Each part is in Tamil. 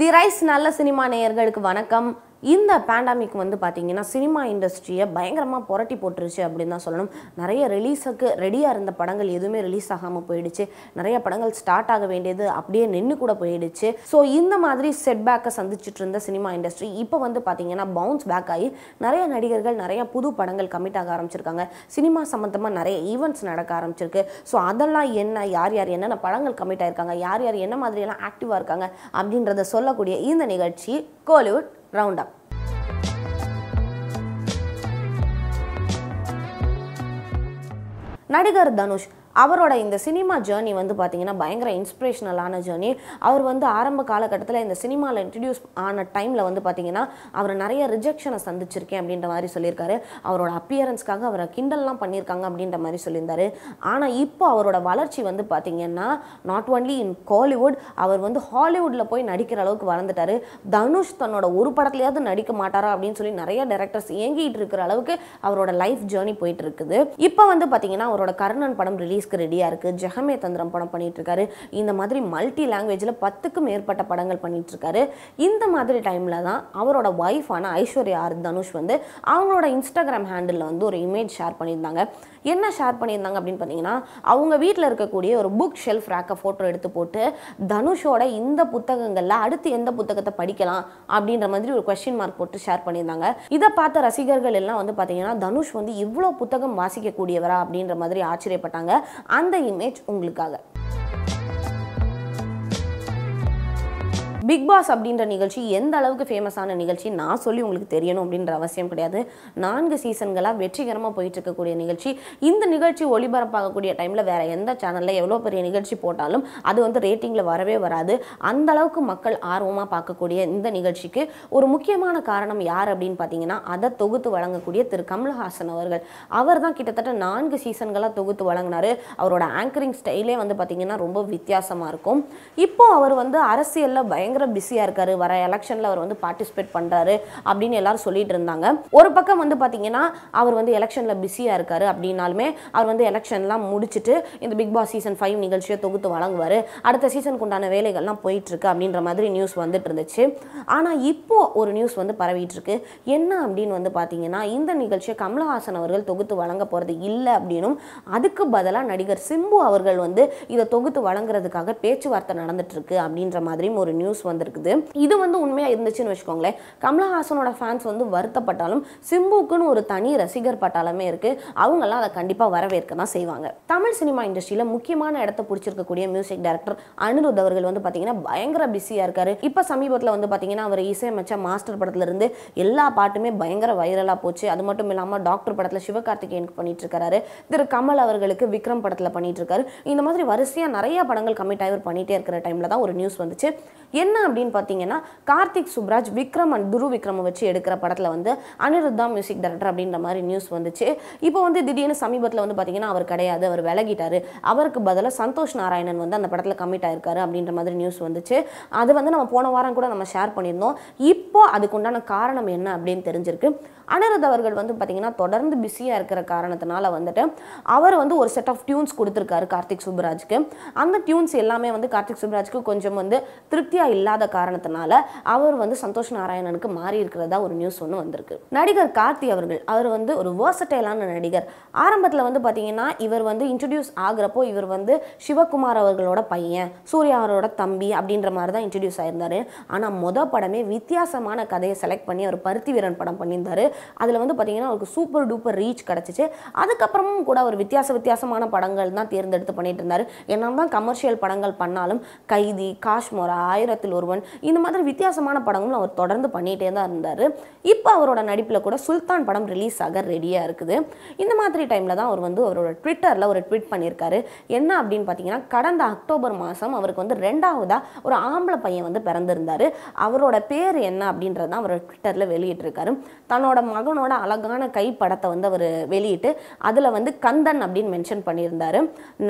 தி ரைஸ் நல்ல சினிமா நேயர்களுக்கு வணக்கம். இந்த பேண்டமிக் வந்து பார்த்தீங்கன்னா சினிமா இண்டஸ்ட்ரியை பயங்கரமாக புரட்டி போட்டுருச்சு அப்படின்னு தான் சொல்லணும். நிறைய ரிலீஸுக்கு ரெடியாக இருந்த படங்கள் எதுவுமே ரிலீஸ் ஆகாமல் போயிடுச்சு. நிறைய படங்கள் ஸ்டார்ட் ஆக வேண்டியது அப்படியே நின்று கூட போயிடுச்சு. ஸோ இந்த மாதிரி செட்பேக்கை சந்திச்சுட்டு இருந்த சினிமா இண்டஸ்ட்ரி இப்போ வந்து பார்த்தீங்கன்னா பவுன்ஸ் பேக் ஆகி நிறைய நடிகர்கள் நிறைய புது படங்கள் கமிட் ஆக ஆரம்பிச்சிருக்காங்க. சினிமா சம்மந்தமாக நிறைய ஈவெண்ட்ஸ் நடக்க ஆரம்பிச்சிருக்கு. ஸோ அதெல்லாம் என்ன யார் யார் என்னென்ன படங்கள் கமிட் ஆயிருக்காங்க யார் யார் என்ன மாதிரியெல்லாம் ஆக்டிவாக இருக்காங்க அப்படின்றத சொல்லக்கூடிய இந்த நிகழ்ச்சி கோலிவுட் ரவுண்ட் அப் நடிகர் தனுஷ் அவரோட இந்த சினிமா ஜேர்னி வந்து பார்த்தீங்கன்னா பயங்கர இன்ஸ்பிரேஷனலான ஜேர்னி அவர் வந்து ஆரம்ப காலகட்டத்தில் இந்த சினிமாவில் இன்ட்ரடியூஸ் ஆன டைமில் வந்து பார்த்தீங்கன்னா அவர் நிறைய ரிஜெக்ஷனை சந்திச்சிருக்கேன் அப்படின்ற மாதிரி சொல்லியிருக்காரு. அவரோட அப்பியரன்ஸ்க்காக அவரை கிண்டல்லாம் பண்ணியிருக்காங்க அப்படின்ற மாதிரி சொல்லியிருந்தாரு. ஆனால் இப்போ அவரோட வளர்ச்சி வந்து பார்த்தீங்கன்னா நாட் ஒன்லி இன் கோலிவுட் அவர் வந்து ஹாலிவுட்டில் போய் நடிக்கிற அளவுக்கு வளர்ந்துட்டாரு. தனுஷ் தன்னோட ஒரு படத்துலையாவது நடிக்க மாட்டாரா அப்படின்னு சொல்லி நிறைய டேரக்டர்ஸ் இயங்கிட்டு இருக்கிற அளவுக்கு அவரோட லைஃப் ஜேர்னி போயிட்டு இருக்குது. இப்போ வந்து பார்த்தீங்கன்னா அவரோட கர்ணன் படம் ரிலீஸ் ரிலீஸ்க்கு ரெடியாக இருக்குது ஜெகமே தந்திரம் படம் பண்ணிகிட்ருக்காரு இந்த மாதிரி மல்டி லாங்குவேஜில் பத்துக்கும் மேற்பட்ட படங்கள் பண்ணிகிட்ருக்காரு இந்த மாதிரி டைமில் தான் அவரோட ஒய்ஃபான ஐஸ்வர்யா ஆர் தனுஷ் வந்து அவங்களோட இன்ஸ்டாகிராம் ஹேண்டில் வந்து ஒரு இமேஜ் ஷேர் பண்ணியிருந்தாங்க. என்ன ஷேர் பண்ணியிருந்தாங்க அப்படின்னு பார்த்தீங்கன்னா அவங்க வீட்டில் இருக்கக்கூடிய ஒரு புக் ஷெல்ஃப் ரேக்கை ஃபோட்டோ எடுத்து போட்டு தனுஷோட இந்த புத்தகங்களில் அடுத்து எந்த புத்தகத்தை படிக்கலாம் அப்படின்ற மாதிரி ஒரு கொஸ்டின் மார்க் போட்டு ஷேர் பண்ணியிருந்தாங்க. இதை பார்த்த ரசிகர்கள் எல்லாம் வந்து பார்த்தீங்கன்னா தனுஷ் வந்து இவ்வளோ புத்தகம் வாசிக்கக்கூடியவரா அப்படின்ற மாதிரி ஆச்சரியப்பட்டாங்க. அந்த இமேஜ் உங்களுக்காக. பிக் பாஸ் அப்படின்ற நிகழ்ச்சி எந்த அளவுக்கு ஃபேமஸான நிகழ்ச்சி நான் சொல்லி உங்களுக்கு தெரியணும் அப்படின்ற அவசியம் கிடையாது. நான்கு சீசன்களாக வெற்றிகரமாக போயிட்டு இருக்கக்கூடிய நிகழ்ச்சி. இந்த நிகழ்ச்சி ஒளிபரப்பாகக்கூடிய டைமில் வேற எந்த சேனலில் எவ்வளோ பெரிய நிகழ்ச்சி போட்டாலும் அது வந்து ரேட்டிங்கில் வரவே வராது. அந்த அளவுக்கு மக்கள் ஆர்வமாக பார்க்கக்கூடிய இந்த நிகழ்ச்சிக்கு ஒரு முக்கியமான காரணம் யார் அப்படின்னு பார்த்தீங்கன்னா அதை தொகுத்து வழங்கக்கூடிய திரு. கமல்ஹாசன் அவர்கள். அவர் தான் கிட்டத்தட்ட நான்கு சீசன்களாக தொகுத்து வழங்கினார். அவரோட ஆங்கரிங் ஸ்டைலே வந்து பார்த்தீங்கன்னா ரொம்ப வித்தியாசமாக இருக்கும். இப்போ அவர் வந்து அரசியலில் பயங்கர பிஸியாக இருக்காரு. வர எலெக்ஷனில் அவர் வந்து பார்ட்டிசிபேட் பண்ணுறாரு அப்படின்னு எல்லாரும் சொல்லிட்டு இருந்தாங்க. ஒரு பக்கம் வந்து பார்த்தீங்கன்னா அவர் வந்து எலெக்ஷனில் பிஸியாக இருக்காரு அப்படின்னாலுமே அவர் வந்து எலெக்ஷன்லாம் முடிச்சுட்டு இந்த பிக் பாஸ் சீசன் ஃபைவ் நிகழ்ச்சியை தொகுத்து வழங்குவார். அடுத்த சீசனுக்கு உண்டான வேலைகள்லாம் போயிட்டுருக்கு அப்படின்ற மாதிரி நியூஸ் வந்துட்டு இருந்துச்சு. ஆனால் இப்போது ஒரு நியூஸ் வந்து பரவிட்டு இருக்கு என்ன அப்படின்னு வந்து பார்த்தீங்கன்னா இந்த நிகழ்ச்சியை கமலஹாசன் அவர்கள் தொகுத்து வழங்க போகிறது இல்லை அப்படின்னும் அதுக்கு பதிலாக நடிகர் சிம்பு அவர்கள் வந்து இதை தொகுத்து வழங்குறதுக்காக பேச்சுவார்த்தை நடந்துட்டு இருக்கு அப்படின்ற மாதிரியும் ஒரு நியூஸ் வந்திருக்குது. இது வந்து உண்மையாக இருந்துச்சுன்னு வச்சுக்கோங்களேன். கமலஹாசனோட ஃபேன்ஸ் வந்து வருத்தப்பட்டாலும் சிம்புக்குன்னு ஒரு தனி ரசிகர் பட்டாலுமே இருக்கு. அவங்கெல்லாம் அதை கண்டிப்பாக வரவேற்க தான் செய்வாங்க. தமிழ் சினிமா இண்டஸ்ட்ரியில் முக்கியமான இடத்த பிடிச்சிருக்கக்கூடிய மியூசிக் டைரக்டர் அனிருத் அவர்கள் வந்து பார்த்தீங்கன்னா பயங்கர பிஸியாக இருக்காரு. இப்போ சமீபத்தில் வந்து பார்த்தீங்கன்னா அவர் இசையமைச்ச மாஸ்டர் படத்துல இருந்து எல்லா பாட்டுமே பயங்கர வைரலாக போச்சு. அது மட்டும் இல்லாமல் டாக்டர் படத்தில் சிவகார்த்திகேயனுக்கு பண்ணிட்டு இருக்காரு. திரு கமல் அவர்களுக்கு விக்ரம் படத்தில் பண்ணிட்டு இருக்காரு. இந்த மாதிரி வரிசையாக நிறைய படங்கள் கமிட் ஆகி பண்ணிட்டே இருக்கிற டைமில் தான் ஒரு நியூஸ் வந்துச்சு. என்ன அப்படின்னு பார்த்தீங்கன்னா கார்த்திக் சுப்ராஜ் விக்ரம் அண்ட் துரு விக்ரமை வச்சு எடுக்கிற படத்தில் வந்து அனிருத்தா மியூசிக் டைரக்டர் அப்படின்ற மாதிரி நியூஸ் வந்துச்சு. இப்போ வந்து திடீர்னு சமீபத்தில் வந்து பார்த்தீங்கன்னா அவர் கிடையாது அவர் விலகிட்டாரு. அவருக்கு பதிலாக சந்தோஷ் நாராயணன் வந்து அந்த படத்தில் கமிட் ஆயிருக்காரு அப்படின்ற மாதிரி நியூஸ் வந்துச்சு. அது வந்து நம்ம போன வாரம் கூட நம்ம ஷேர் பண்ணியிருந்தோம். இப்போ அதுக்குண்டான காரணம் என்ன அப்படின்னு தெரிஞ்சிருக்கு. அனிருத் அவர்கள் வந்து பார்த்தீங்கன்னா தொடர்ந்து பிஸியாக இருக்கிற காரணத்தினால வந்துட்டு அவர் வந்து ஒரு செட் ஆஃப் டியூன்ஸ் கொடுத்துருக்காரு கார்த்திக் சுப்ராஜ்க்கு. அந்த டியூன்ஸ் எல்லாமே வந்து கார்த்திக் சுப்ராஜ்க்கு கொஞ்சம் வந்து திருப்தியாக இல்லை இல்லாத காரணத்தினால அவர் வந்து சந்தோஷ் நாராயணனுக்கு மாறி இருக்கிறதா ஒரு நியூஸ் ஒன்று வந்திருக்கு. நடிகர் கார்த்தி அவர்கள் அவர் வந்து ஒரு வேர்சட்டைலான நடிகர். ஆரம்பத்தில் வந்து பார்த்தீங்கன்னா இவர் வந்து இன்ட்ரடியூஸ் ஆகிறப்போ இவர் வந்து சிவகுமார் அவர்களோட பையன் சூர்யா அவரோட தம்பி அப்படின்ற மாதிரி தான் இன்ட்ரடியூஸ் ஆயிருந்தாரு. ஆனால் மொதல் படமே வித்தியாசமான கதையை செலக்ட் பண்ணி அவர் பருத்தி வீரன் படம் பண்ணியிருந்தாரு. அதில் வந்து பார்த்தீங்கன்னா அவருக்கு சூப்பர் டூப்பர் ரீச் கிடச்சிச்சு. அதுக்கப்புறமும் கூட அவர் வித்தியாச வித்தியாசமான படங்கள் தான் தேர்ந்தெடுத்து பண்ணிட்டு இருந்தார். என்ன தான் கமர்ஷியல் படங்கள் பண்ணாலும் கைதி காஷ்மோரா ஆயிரத்தில் ஒருவன். இந்த மாதிரி வித்தியாசமான படங்களும் அவர் தொடர்ந்து பண்ணிகிட்டே தான் இருந்தார். இப்போ அவரோட நடிப்பில் கூட சுல்தான் படம் ரிலீஸ் ஆக ரெடியாக இருக்குது. இந்த மாதிரி டைமில் தான் அவர் வந்து அவரோட ட்விட்டரில் ஒரு ட்வீட் பண்ணியிருக்காரு. என்ன அப்படின்னு பார்த்தீங்கன்னா கடந்த அக்டோபர் மாதம் அவருக்கு வந்து ரெண்டாவதாக ஒரு ஆம்பளை பையன் வந்து பிறந்திருந்தார். அவரோட பேர் என்ன அப்படின்றது தான் அவர் ட்விட்டரில் வெளியிட்டிருக்காரு. தன்னோட மகனோட அழகான கைப்படத்தை வந்து அவர் வெளியிட்டு அதில் வந்து கந்தன் அப்படின்னு மென்ஷன் பண்ணியிருந்தார்.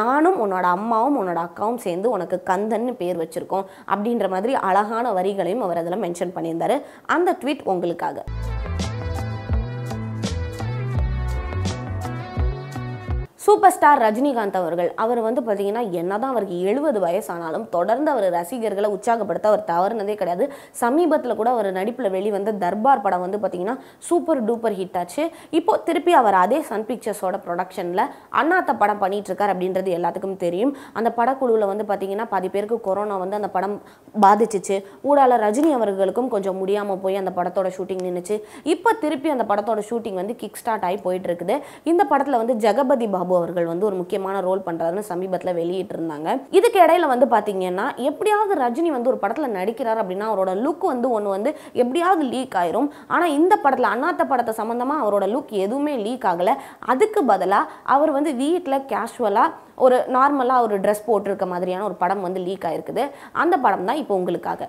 நானும் உன்னோட அம்மாவும் உன்னோட அக்காவும் சேர்ந்து உனக்கு கந்தன்னு பேர் வச்சிருக்கோம் அப்படின்ற மாதிரி அழகான வரிகளையும் அவர் அதில் மென்ஷன் பண்ணியிருந்தார். அந்த ட்வீட் உங்களுக்காக. சூப்பர் ஸ்டார் ரஜினிகாந்த் அவர்கள் அவர் வந்து பார்த்தீங்கன்னா என்னதான் அவருக்கு எழுபது வயசானாலும் தொடர்ந்து அவர் ரசிகர்களை உற்சாகப்படுத்த அவர் தவறுனதே கிடையாது. சமீபத்தில் கூட அவர் நடிப்பில் வெளிவந்த தர்பார் படம் வந்து பார்த்தீங்கன்னா சூப்பர் டூப்பர் ஹிட் ஆச்சு. இப்போ திருப்பி அவர் அதே சன் பிக்சர்ஸோட ப்ரொடக்ஷனில் அண்ணாத்த படம் பண்ணிட்டு இருக்கார் அப்படின்றது எல்லாத்துக்கும் தெரியும். அந்த படக்குழுவில் வந்து பார்த்தீங்கன்னா பாதி பேருக்கு கொரோனா வந்து அந்த படம் பாதிச்சிச்சு. ஊடால ரஜினி அவர்களுக்கும் கொஞ்சம் முடியாமல் போய் அந்த படத்தோட ஷூட்டிங் நின்றுச்சு இப்போ திருப்பி அந்த படத்தோட ஷூட்டிங் வந்து கிக் ஸ்டார்ட் ஆகி போயிட்டு இருக்குது இந்த படத்தில் வந்து ஜெகபதி பாபு அவர்கள் வந்து ஒரு முக்கியமான ரோல் பண்ணுறாருன்னு சமீபத்தில் வெளியிட்டு இருந்தாங்க இதுக்கு இடையில வந்து பார்த்தீங்கன்னா எப்படியாவது ரஜினி வந்து ஒரு படத்தில் நடிக்கிறார் அப்படின்னா அவரோட லுக் வந்து ஒன்று வந்து எப்படியாவது லீக் ஆயிரும். ஆனால் இந்த படத்தில் அண்ணாத்த படத்தை சம்மந்தமாக அவரோட லுக் எதுவுமே லீக் ஆகலை. அதுக்கு பதிலாக அவர் வந்து வீட்டில் கேஷுவலாக ஒரு நார்மலாக ஒரு ட்ரெஸ் போட்டிருக்க மாதிரியான ஒரு படம் வந்து லீக் ஆயிருக்குது. அந்த படம் தான் இப்போ உங்களுக்காக.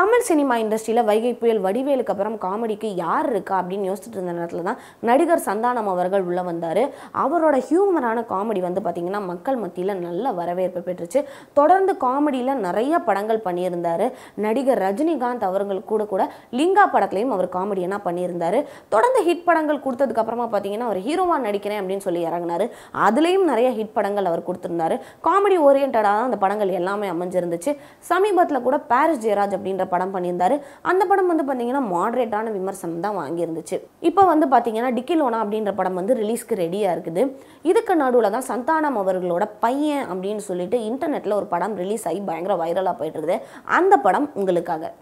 தமிழ் சினிமா இண்டஸ்ட்ரியில் வைகை புயல் வடிவேலுக்கு அப்புறம் காமெடிக்கு யார் இருக்கா அப்படின்னு யோசிச்சுட்டு இருந்த நேரத்தில் தான் நடிகர் சந்தானம் அவர்கள் உள்ளே வந்தார். அவரோட ஹியூமரான காமெடி வந்து பார்த்திங்கன்னா மக்கள் மத்தியில் நல்ல வரவேற்பு பெற்றுச்சு. தொடர்ந்து காமெடியில் நிறைய படங்கள் பண்ணியிருந்தார். நடிகர் ரஜினிகாந்த் அவர்கள் கூட கூட லிங்கா படத்துலையும் அவர் காமெடியனாக பண்ணியிருந்தார். தொடர்ந்து ஹிட் படங்கள் கொடுத்ததுக்கு அப்புறமா பார்த்தீங்கன்னா அவர் ஹீரோவாக நடிக்கிறேன் அப்படின்னு சொல்லி இறங்கினார். அதுலேயும் நிறைய ஹிட் படங்கள் அவர் கொடுத்துருந்தாரு. காமெடி ஓரியன்டாக தான் அந்த படங்கள் எல்லாமே அமைஞ்சிருந்துச்சு. சமீபத்தில் கூட பாரிஸ் ஜெயராஜ் அப்படின்ற படம் பண்ணியிருந்தாரு. அந்த படம் வந்து பார்த்தீங்கன்னா மாடரேட்டான விமர்சனம் தான் வாங்கியிருந்துச்சு. இப்போ வந்து பார்த்தீங்கன்னா டிக்கிலோனா அப்படின்ற படம் வந்து ரிலீஸ்க்கு ரெடியாக இருக்குது. இதுக்கு நடுவில் தான் சந்தானம் அவர்களோட பையன் அப்படின்னு சொல்லிட்டு இன்டர்நெட்டில் ஒரு படம் ரிலீஸ் ஆகி பயங்கர வைரலாக போயிட்டு இருக்குது அந்த படம் உங்களுக்காக.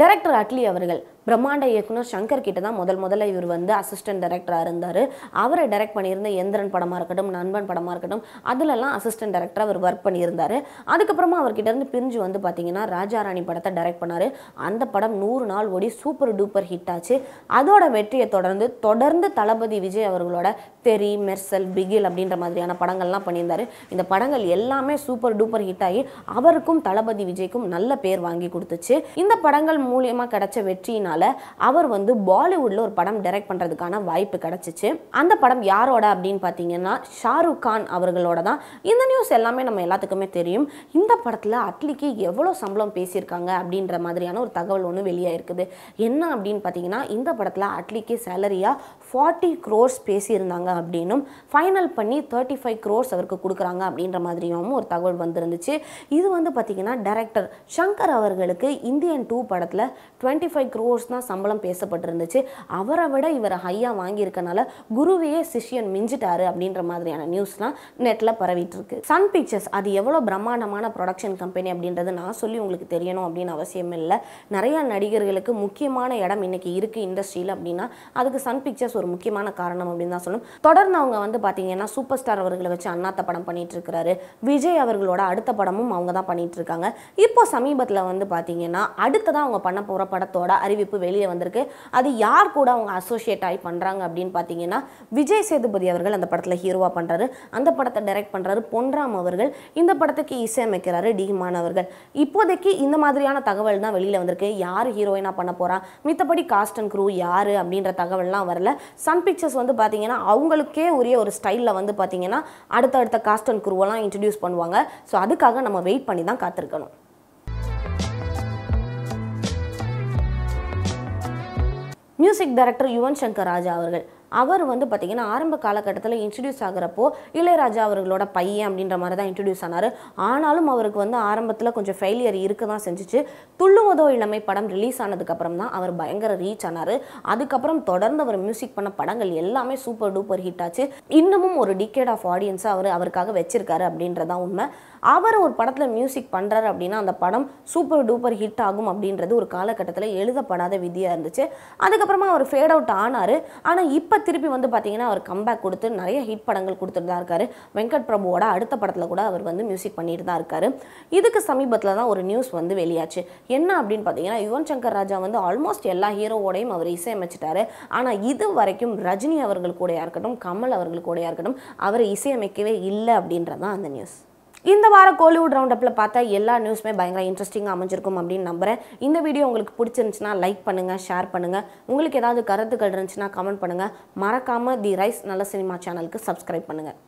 டைரக்டர் அட்லி அவர்கள் பிரம்மாண்ட இயக்குனர் சங்கர் கிட்ட தான் முதல் முதல்ல இவர் வந்து அசிஸ்டன்ட் டைரக்டராக இருந்தார். அவரை டைரக்ட் பண்ணியிருந்த எந்திரன் படமாக இருக்கட்டும் நண்பன் படமாக இருக்கட்டும் அதிலெல்லாம் அசிஸ்டன்ட் டைரக்டராக அவர் ஒர்க் பண்ணியிருந்தார். அதுக்கப்புறமா அவர்கிட்ட இருந்து பிரிஞ்சு வந்து பார்த்தீங்கன்னா ராஜாராணி படத்தை டைரக்ட் பண்ணார். அந்த படம் நூறு நாள் ஓடி சூப்பர் டூப்பர் ஹிட் ஆச்சு. அதோட வெற்றியை தொடர்ந்து தொடர்ந்து தளபதி விஜய் அவர்களோட தெரி மெர்சல் பிகில் அப்படின்ற மாதிரியான படங்கள்லாம் பண்ணியிருந்தார். இந்த படங்கள் எல்லாமே சூப்பர் டூப்பர் ஹிட் ஆகி அவருக்கும் தளபதி விஜய்க்கும் நல்ல பேர் வாங்கி கொடுத்துச்சு. இந்த படங்கள் மூலியமாக கிடைச்ச வெற்றியினால் அவர் வந்து பாலிவுட்ல ஒரு படம் டைரக்ட் பண்றதுக்கான வாய்ப்பு கிடைச்சிச்சு. அந்த படம் யாரோட அப்படின்னு பார்த்தீங்கன்னா ஷாருக் கான் அவர்களோட தான். இந்த நியூஸ் எல்லாமே நம்ம எல்லாத்துக்குமே தெரியும். இந்த படத்தில் அட்லிக்கு எவ்வளோ சம்பளம் பேசியிருக்காங்க அப்படின்ற மாதிரியான ஒரு தகவல் ஒன்று வெளியாயிருக்குது. என்ன அப்படின்னு பார்த்தீங்கன்னா இந்த படத்தில் அட்லிக்கு சேலரியாக ஃபார்ட்டி க்ரோர்ஸ் பேசியிருந்தாங்க அப்படின்னும் ஃபைனல் பண்ணி தேர்ட்டி ஃபைவ் க்ரோர்ஸ் அவருக்கு கொடுக்குறாங்க அப்படின்ற மாதிரியும் ஒரு தகவல் வந்திருந்துச்சு. இது வந்து பார்த்தீங்கன்னா டைரக்டர் சங்கர் அவர்களுக்கு இந்தியன் டூ படத்தில் டுவெண்ட்டி ஃபைவ் க்ரோர்ஸ் தான் சம்பளம் பேசப்பட்டிருந்துச்சு. அவரை விட இவர் ஹையாக வாங்கியிருக்கனால குருவையே சிஷ்யன் மிஞ்சிட்டாரு அப்படின்ற மாதிரியான நியூஸ்லாம் நெட்டில் பரவிட்டு இருக்கு சன் பிக்சர்ஸ் அது எவ்வளோ பிரம்மாண்டமான ப்ரொடக்ஷன் கம்பெனி அப்படின்றது நான் சொல்லி உங்களுக்கு தெரியணும் அப்படின்னு அவசியம் இல்லை. நிறைய நடிகர்களுக்கு முக்கியமான இடம் இன்னைக்கு இருக்கு இண்டஸ்ட்ரியில் அப்படின்னா அதுக்கு சன் பிக்சர்ஸ் ஒரு முக்கியமான காரணம் அப்படின்னு தான் சொல்லணும். தொடர்ந்து அவங்க வந்து பார்த்தீங்கன்னா சூப்பர் ஸ்டார் அவர்களை வச்சு அண்ணாத்த படம் பண்ணிட்டு இருக்கிறாரு விஜய் அவர்களோட அடுத்த படமும் அவங்க தான் பண்ணிட்டு இருக்காங்க இப்போ சமீபத்தில் வந்து பார்த்தீங்கன்னா அடுத்ததான் அவங்க பண்ண போகிற படத்தோட அறிவிப்பு வெளியே வந்திருக்கு. அது யார் கூட அவங்க அசோசியேட் ஆகி பண்ணுறாங்க அப்படின்னு பார்த்தீங்கன்னா விஜய் சேதுபதி அவர்கள் அந்த படத்தில் ஹீரோவாக பண்ணுறாரு அந்த படத்தை டைரக்ட் பண்ணுறாரு பொன்ராம் அவர்கள். இந்த படத்துக்கு இசையமைக்கிறாரு டிஹிமான் அவர்கள். இப்போதைக்கு இந்த மாதிரியான தகவல் தான் வெளியில் வந்திருக்கு. யார் ஹீரோயினாக பண்ண போகிறா மித்தபடி காஸ்ட் அண்ட் க்ரூ யார் அப்படின்ற தகவல்லாம் வரல. சன் பிக்சர்ஸ் வந்து பார்த்தீங்கன்னா அவங்களுக்கே உரிய ஒரு ஸ்டைலில் வந்து பார்த்தீங்கன்னா அடுத்தடுத்த காஸ்ட் அண்ட் க்ரூவெல்லாம் இன்ட்ரடியூஸ் பண்ணுவாங்க. ஸோ அதுக்காக நம்ம வெயிட் பண்ணி தான் காத்திருக்கணும். மியூசிக் டைரக்டர் யுவன் சங்கர் ராஜா அவர்கள். அவர் வந்து பார்த்திங்கன்னா ஆரம்ப காலகட்டத்தில் இன்ட்ரடியூஸ் ஆகிறப்போ இளையராஜா அவர்களோட பையன் அப்படின்ற மாதிரி தான் இன்ட்ரடியூஸ் ஆனார். ஆனாலும் அவருக்கு வந்து ஆரம்பத்தில் கொஞ்சம் ஃபெயிலியர் இருக்க தான் செஞ்சுச்சு துள்ளுவதோ இளமை படம் ரிலீஸ் ஆனதுக்கப்புறம் தான் அவர் பயங்கர ரீச் ஆனார். அதுக்கப்புறம் தொடர்ந்து அவர் மியூசிக் பண்ண படங்கள் எல்லாமே சூப்பர் டூப்பர் ஹிட் ஆச்சு. இன்னமும் ஒரு டிகேட் ஆஃப் ஆடியன்ஸை அவர் அவருக்காக வச்சிருக்காரு அப்படின்றதான் உண்மை. அவர் ஒரு படத்தில் மியூசிக் பண்ணுறாரு அப்படின்னா அந்த படம் சூப்பர் டூப்பர் ஹிட் ஆகும் அப்படின்றது ஒரு காலகட்டத்தில் எழுதப்படாத விதியாக இருந்துச்சு. அதுக்கப்புறமா அவர் ஃபேட் அவுட் ஆனார். ஆனால் இப்போ திருப்பி வந்து பார்த்தீங்கன்னா அவர் கம்பேக் கொடுத்து நிறைய ஹிட் படங்கள் கொடுத்துட்டு தான் இருக்காரு. வெங்கட் பிரபுவோட அடுத்த படத்தில் கூட அவர் வந்து மியூசிக் பண்ணிட்டு தான் இருக்காரு. இதுக்கு சமீபத்தில் தான் ஒரு நியூஸ் வந்து வெளியாச்சு. என்ன அப்படின்னு பார்த்தீங்கன்னா யுவன் சங்கர் ராஜா வந்து ஆல்மோஸ்ட் எல்லா ஹீரோவோடையும் அவர் இசையமைச்சிட்டாரு. ஆனால் இது வரைக்கும் ரஜினி அவர்கள் கூடயா இருக்கட்டும் கமல் அவர்கள் கூடயா இருக்கட்டும் அவர் இசையமைக்கவே இல்லை அப்படின்றது தான் அந்த நியூஸ் இந்த வாரம் கோலிவுட் ரவுண்டப்பில் பார்த்தா எல்லா நியூஸுமே பயங்கர இன்ட்ரெஸ்டிங்காக அமைஞ்சிருக்கும் அப்படின்னு நம்புகிறேன் இந்த வீடியோ உங்களுக்கு பிடிச்சிருந்துச்சுன்னா லைக் பண்ணுங்கள் ஷேர் பண்ணுங்கள் உங்களுக்கு ஏதாவது கருத்துக்கள் இருந்துச்சுன்னா கமெண்ட் பண்ணுங்கள் மறக்காமல் தி ரைஸ் நல்ல சினிமா சேனலுக்கு சப்ஸ்கிரைப் பண்ணுங்கள்